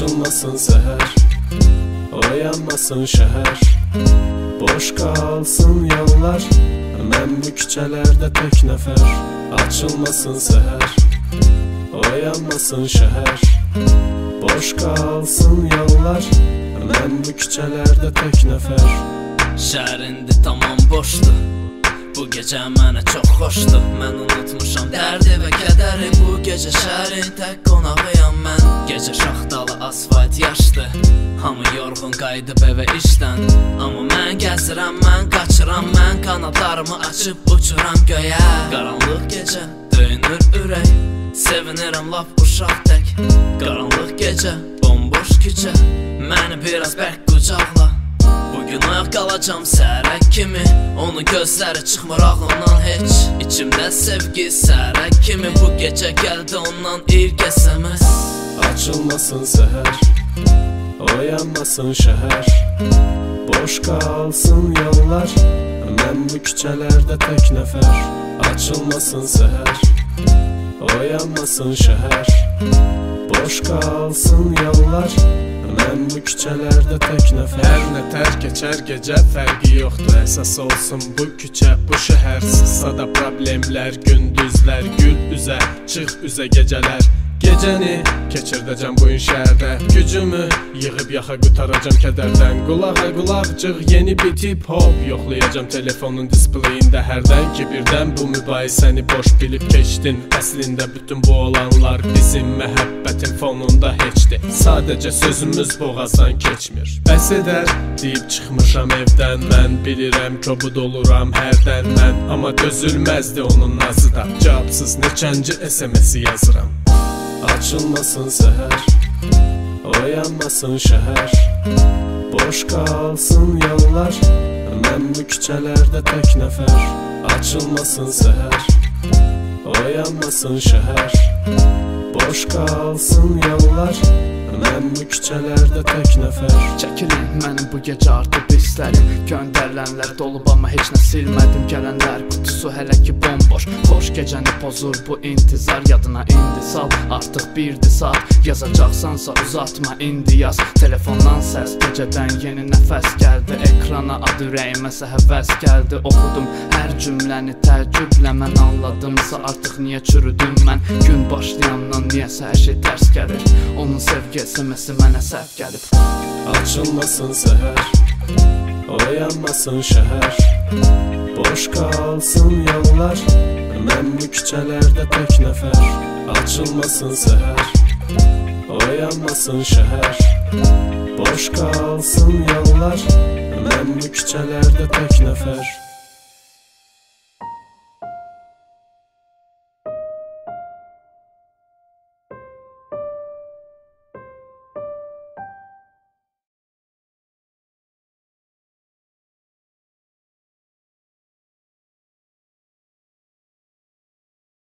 Açılmasın səhər Oyanmasın şəhər Boş qalsın yollar Mən bu küçələrdə tək nəfər Açılmasın səhər Oyanmasın şəhər Boş qalsın yollar Mən bu küçələrdə tək nəfər Şəhər indi tamam boşdur Bu gecə mənə çox xoşdur Mən unutmuşam dərdi və kədəri Bu gecə şəhərin tək qonağıyam mən Gecə şaxtalı asfalt yaşdı Hamı yorğun qayıdıb evə işdən Amma mən gəzirəm, mən qaçıram Mən qanadlarımı açıb uçuram göyə Qaranlıq gecə döyünür ürək Sevinirəm lap uşaq tək Qaranlıq gecə, bomboş küçə Məni biraz bərk qucaqla Bugün ayaq qalacam səhərə kimi. Onun gözləri çıxmır ağlımdan heç. İçimdə sevgi səhərə kimi. Bu gecə gəldi ondan ilk SMS. Açılmasın səhər Oyanmasın şəhər. Boş qalsın yollar Mən bu küçələrdə tək nəfər. Açılmasın səhər Oyanmasın şəhər. Boş qalsın yollar Mən bu küçələrdə tək nəfər Hər nə tər keçər gecə fərqi yoxdur Əsas olsun bu küçə, bu şəhər Sıxsa da problemlər, gündüzlər Gül üzə, çıx üzə gecələr Gecəni keçirdəcəm bu şəhərdə. Gücümü yığıb yaxa qutaracam kədərdən. Qulağa qulaqcıq yeni bitib hop Yoxlayacam telefonun displeyində hərdən ki birdən Bu mübahisəni boş bilib keçdin. Əslində bütün bu olanlar bizim məhəbbətin fonunda heçdir Sadəcə sözümüz boğazdan keçmir. Bəs edər deyib çıxmışam evdən. Mən bilirəm kobud oluram hərdən mən. Amma dözülməzdi onun nazı da. Cavabsız neçənci SMS-i yazıram Açılmasın səhər Oyanmasın şəhər Boş qalsın yollar Mən bu küçələrdə tək nəfər Açılmasın səhər Oyanmasın şəhər Boş qalsın yollar Mən bu küçələrdə tək nəfər. Çəkilin mənim bu gecə artıq hisslərim Göndərilənlər dolub amma heç nə silmədim. Gələnlər qutusu hələ ki bomboş. Xoş gecəni pozur bu intizar Yadına indi sal. Artıq birdi saat Yazacaqsansa uzatma indi yaz. Telefondan səs gecədən yeni nəfəs gəldi Ekrana. Ad ürəyiməsə həvəs gəldi Oxudum hər cümləni təəccüblə. Mən anladımsa artıq niyə çürüdüm mən? Gün başlayandan niyəsə hər şey tərs gəlir. Onun sevgi SMS-i mənə səhv gəlib Açılmasın səhər Oyanmasın şəhər Boş qalsın yollar Mən bu küçələrdə tək nəfər Açılmasın səhər Oyanmasın şəhər Boş qalsın yollar Mən bu küçələrdə tək nəfər